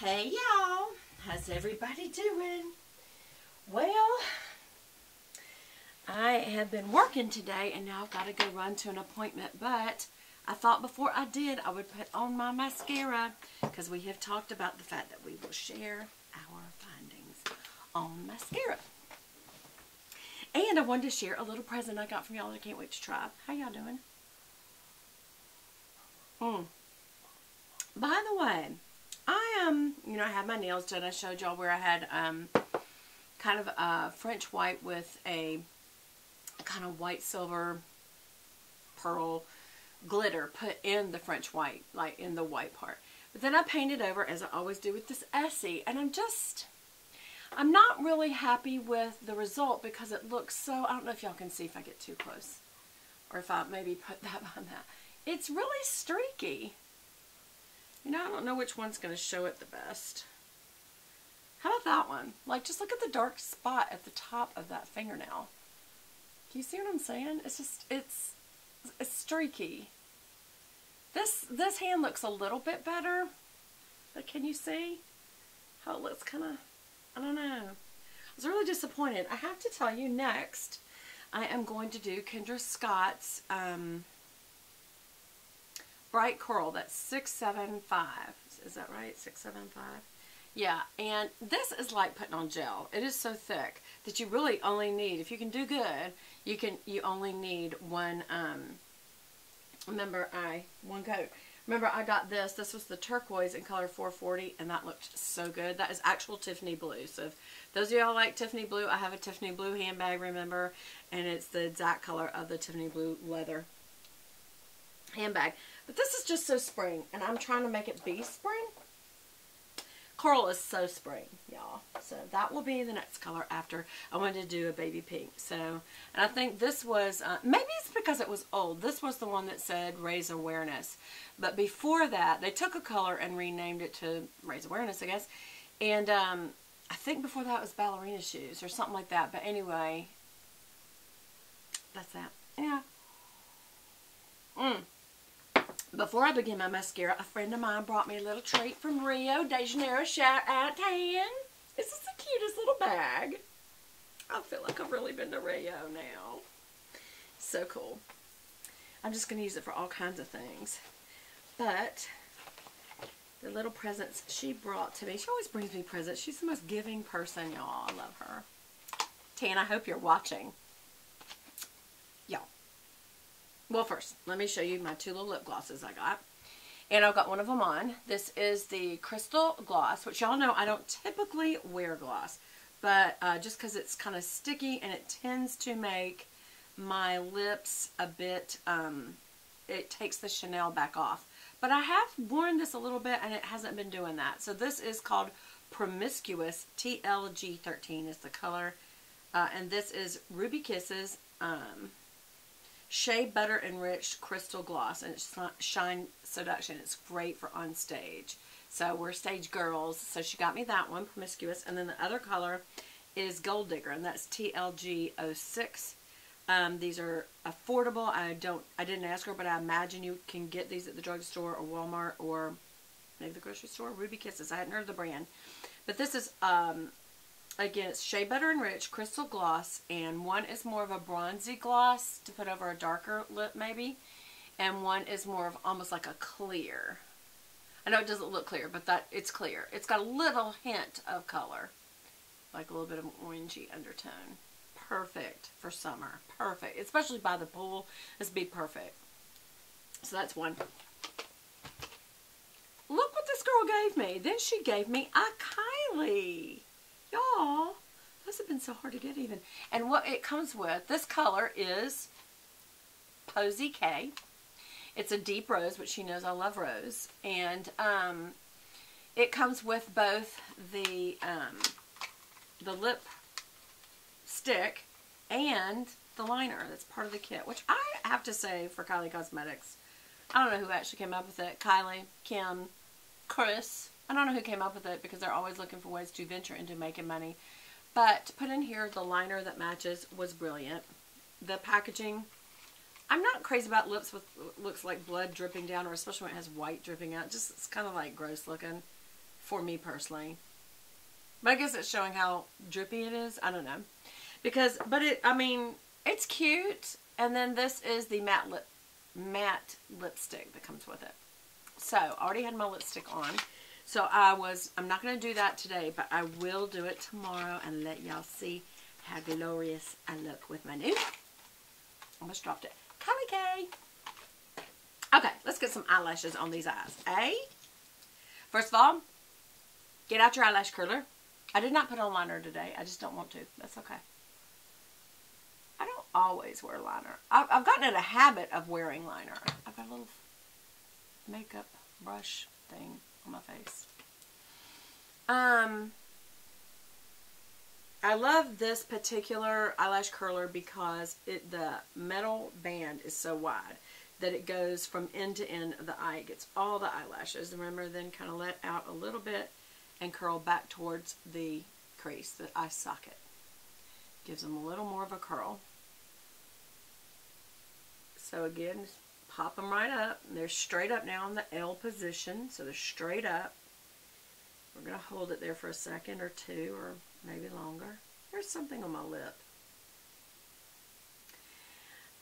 Hey y'all, how's everybody doing? Well, I have been working today and now I've got to go run to an appointment, but I thought before I did I would put on my mascara because we have talked about the fact that we will share our findings on mascara. And I wanted to share a little present I got from y'all that I can't wait to try. How y'all doing? Hmm. By the way, I am, um, you know, I had my nails done. I showed y'all where I had um, kind of a French white with a kind of white silver pearl glitter put in the French white, like in the white part. But then I painted over, as I always do with this Essie, and I'm just, I'm not really happy with the result because it looks so, I don't know if y'all can see if I get too close, or if I maybe put that on that. It's really streaky. You know, I don't know which one's going to show it the best. How about that one? Like, just look at the dark spot at the top of that fingernail. Can you see what I'm saying? It's just, it's, it's streaky. This, this hand looks a little bit better. But can you see how it looks kind of, I don't know. I was really disappointed. I have to tell you next, I am going to do Kendra Scott's, um, Bright Coral. That's 675. Is that right? 675? Yeah, and this is like putting on gel. It is so thick that you really only need, if you can do good, you can you only need one, um, remember I, one coat. Remember I got this, this was the turquoise in color 440, and that looked so good. That is actual Tiffany blue. So if those of y'all like Tiffany blue, I have a Tiffany blue handbag, remember, and it's the exact color of the Tiffany blue leather handbag. But this is just so spring, and I'm trying to make it be spring. Coral is so spring, y'all. So that will be the next color after I wanted to do a baby pink. So, and I think this was, uh, maybe it's because it was old. This was the one that said raise awareness. But before that, they took a color and renamed it to raise awareness, I guess. And um, I think before that was ballerina shoes or something like that. But anyway, that's that. Yeah. Mmm. Before I begin my mascara, a friend of mine brought me a little treat from Rio de Janeiro. Shout out Tan. This is the cutest little bag. I feel like I've really been to Rio now. So cool. I'm just going to use it for all kinds of things. But the little presents she brought to me. She always brings me presents. She's the most giving person, y'all. I love her. Tan, I hope you're watching. Well, first, let me show you my two little lip glosses I got. And I've got one of them on. This is the Crystal Gloss, which y'all know I don't typically wear gloss. But uh, just because it's kind of sticky and it tends to make my lips a bit, um, it takes the Chanel back off. But I have worn this a little bit and it hasn't been doing that. So this is called Promiscuous TLG13 is the color. Uh, and this is Ruby Kisses. Um, Shea Butter Enriched Crystal Gloss, and it's Shine Seduction. It's great for on stage. So we're stage girls. So she got me that one, Promiscuous. And then the other color is Gold Digger, and that's TLG06. Um, these are affordable. I don't, I didn't ask her, but I imagine you can get these at the drugstore or Walmart or maybe the grocery store. Ruby Kisses. I hadn't heard the brand. But this is um, Again, it's Shea Butter Enriched Crystal Gloss, and one is more of a bronzy gloss to put over a darker lip maybe, and one is more of almost like a clear. I know it doesn't look clear, but that it's clear. It's got a little hint of color, like a little bit of orangey undertone. Perfect for summer. Perfect. Especially by the pool. This would be perfect. So that's one. Look what this girl gave me. Then she gave me a Kylie. Y'all, those have been so hard to get even. And what it comes with, this color is Posie K. It's a deep rose, which she knows I love rose. And um, it comes with both the, um, the lip stick and the liner that's part of the kit, which I have to say for Kylie Cosmetics, I don't know who actually came up with it. Kylie, Kim, Kris, I don't know who came up with it because they're always looking for ways to venture into making money. But put in here the liner that matches was brilliant. The packaging, I'm not crazy about lips with looks like blood dripping down or especially when it has white dripping out. Just it's kind of like gross looking. for me personally. But I guess it's showing how drippy it is. I don't know. Because, but it, I mean, it's cute. And then this is the matte lip, matte lipstick that comes with it. So, I already had my lipstick on. So, I was, I'm not going to do that today, but I will do it tomorrow and let y'all see how glorious I look with my new, almost dropped it, Kylie K. Okay, let's get some eyelashes on these eyes. A, first of all, get out your eyelash curler. I did not put on liner today. I just don't want to. That's okay. I don't always wear liner. I've, I've gotten in a habit of wearing liner. I've got a little makeup brush thing on my face. Um, I love this particular eyelash curler because it the metal band is so wide that it goes from end to end of the eye. It gets all the eyelashes. Remember, then kind of let out a little bit and curl back towards the crease, the eye socket. Gives them a little more of a curl. So again, pop them right up. They're straight up now in the L position, so they're straight up. We're going to hold it there for a second or two or maybe longer. There's something on my lip.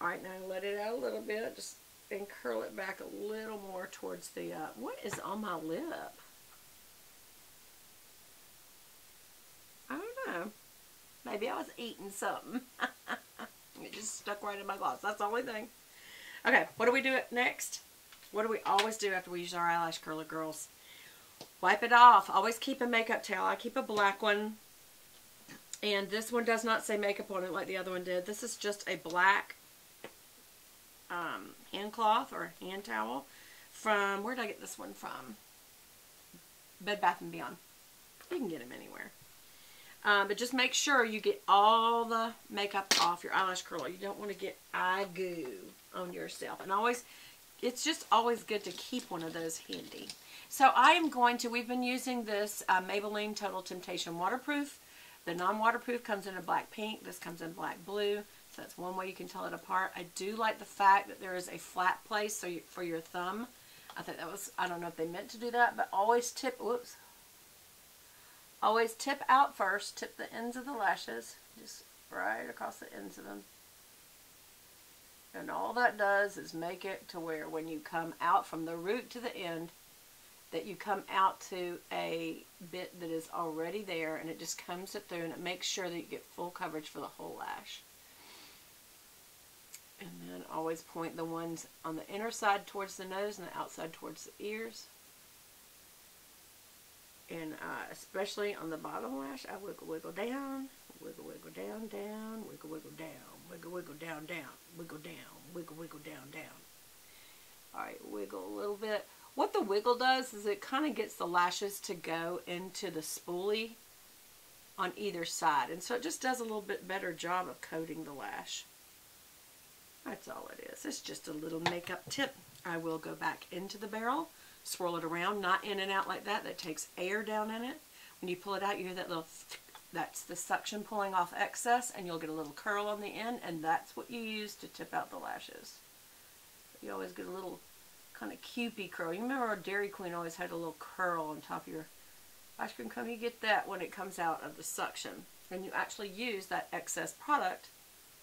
Alright, now let it out a little bit. Just and curl it back a little more towards the, uh, what is on my lip? I don't know. Maybe I was eating something. it just stuck right in my gloss. That's the only thing. Okay, what do we do next? What do we always do after we use our eyelash curler, girls? Wipe it off. Always keep a makeup towel. I keep a black one. And this one does not say makeup on it like the other one did. This is just a black um, hand cloth or hand towel from, where did I get this one from? Bed Bath & Beyond. You can get them anywhere. Um, but just make sure you get all the makeup off your eyelash curler. You don't want to get eye goo on yourself. And always, it's just always good to keep one of those handy. So I am going to, we've been using this uh, Maybelline Total Temptation Waterproof. The non-waterproof comes in a black pink. This comes in black blue. So that's one way you can tell it apart. I do like the fact that there is a flat place so you, for your thumb. I think that was, I don't know if they meant to do that, but always tip, whoops, Always tip out first. Tip the ends of the lashes. Just right across the ends of them. And all that does is make it to where when you come out from the root to the end, that you come out to a bit that is already there and it just comes it through and it makes sure that you get full coverage for the whole lash. And then always point the ones on the inner side towards the nose and the outside towards the ears and uh, especially on the bottom lash, I wiggle, wiggle down, wiggle, wiggle down, down, wiggle, wiggle down, wiggle, wiggle down, down, wiggle down, wiggle, wiggle down, down. Alright, wiggle a little bit. What the wiggle does is it kind of gets the lashes to go into the spoolie on either side. And so it just does a little bit better job of coating the lash. That's all it is. It's just a little makeup tip. I will go back into the barrel swirl it around, not in and out like that. That takes air down in it. When you pull it out, you hear that little, that's the suction pulling off excess, and you'll get a little curl on the end, and that's what you use to tip out the lashes. You always get a little kind of cupie curl. You remember our Dairy Queen always had a little curl on top of your ice cream cone. You get that when it comes out of the suction. And you actually use that excess product.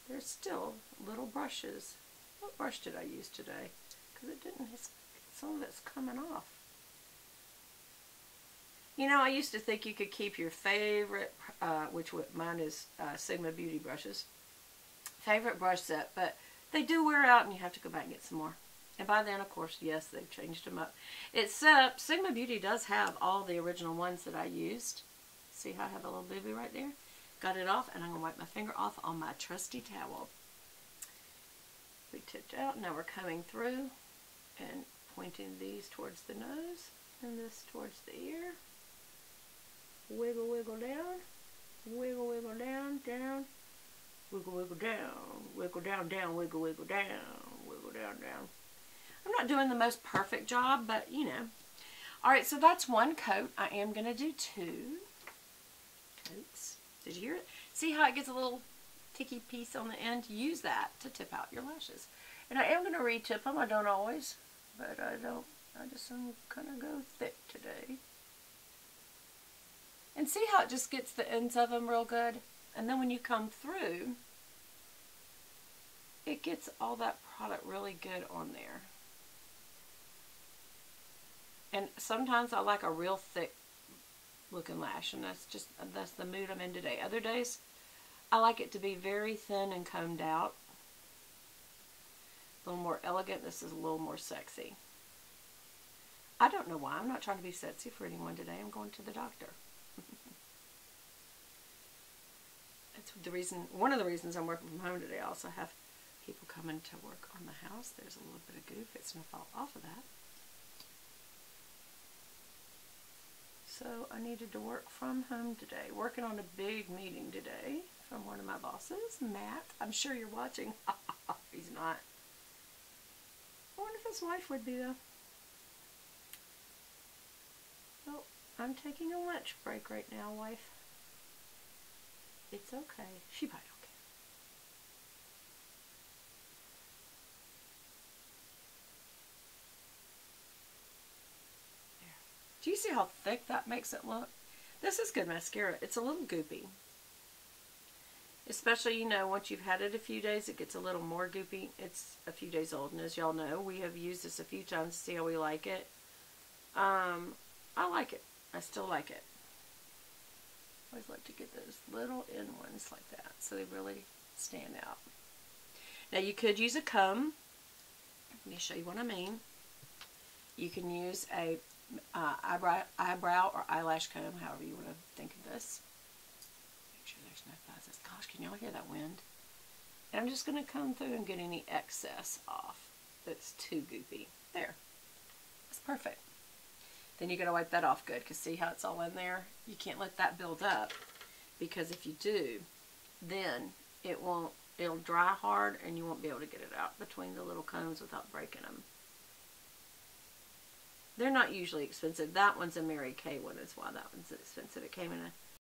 There's still little brushes. What brush did I use today? Because it didn't some of it's coming off. You know, I used to think you could keep your favorite, uh, which mine is uh, Sigma Beauty brushes, favorite brush set, but they do wear out and you have to go back and get some more. And by then, of course, yes, they've changed them up. Except Sigma Beauty does have all the original ones that I used. See how I have a little booby right there? Got it off, and I'm going to wipe my finger off on my trusty towel. We tipped out. Now we're coming through and pointing these towards the nose and this towards the ear. Wiggle, wiggle down. Wiggle, wiggle down, down. Wiggle, wiggle down. Wiggle down, down. Wiggle, wiggle down. Wiggle down, down. I'm not doing the most perfect job, but you know. Alright, so that's one coat. I am going to do two coats. Did you hear it? See how it gets a little ticky piece on the end? Use that to tip out your lashes. And I am going to re-tip them. I don't always but I don't, I just am going to go thick today. And see how it just gets the ends of them real good? And then when you come through, it gets all that product really good on there. And sometimes I like a real thick looking lash, and that's just, that's the mood I'm in today. Other days, I like it to be very thin and combed out. A little more elegant. This is a little more sexy. I don't know why. I'm not trying to be sexy for anyone today. I'm going to the doctor. That's the reason, one of the reasons I'm working from home today. I also have people coming to work on the house. There's a little bit of goo fixing to fall off of that. So I needed to work from home today. Working on a big meeting today from one of my bosses, Matt. I'm sure you're watching. He's not. I wonder if his wife would be though. Well, I'm taking a lunch break right now, wife. It's okay. She might okay. There. Do you see how thick that makes it look? This is good mascara. It's a little goopy. Especially, you know, once you've had it a few days, it gets a little more goopy. It's a few days old, and as y'all know, we have used this a few times to see how we like it. Um, I like it. I still like it. I always like to get those little end ones like that so they really stand out. Now you could use a comb. Let me show you what I mean. You can use a uh, eyebrow, eyebrow or eyelash comb, however you want to think of this. Make sure there's no fuzzes. Gosh, can y'all hear that wind? And I'm just going to come through and get any excess off that's too goopy. There. That's perfect. Then you got to wipe that off good because see how it's all in there? You can't let that build up because if you do, then it won't, it'll dry hard and you won't be able to get it out between the little cones without breaking them. They're not usually expensive. That one's a Mary Kay one is why that one's expensive. It came in a